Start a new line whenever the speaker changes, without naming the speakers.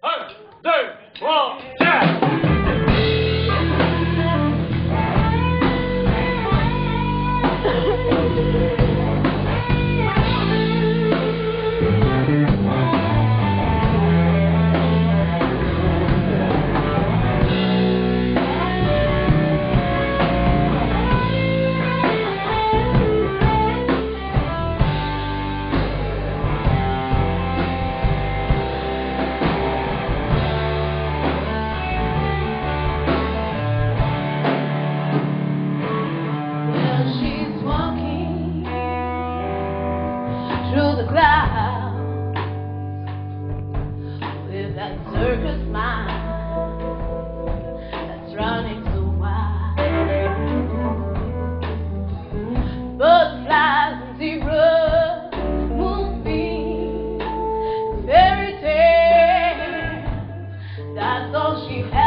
one 三
that circus mind that's running so wild. Butterflies and zebras, moonbeams, fairy tales. That's all she has.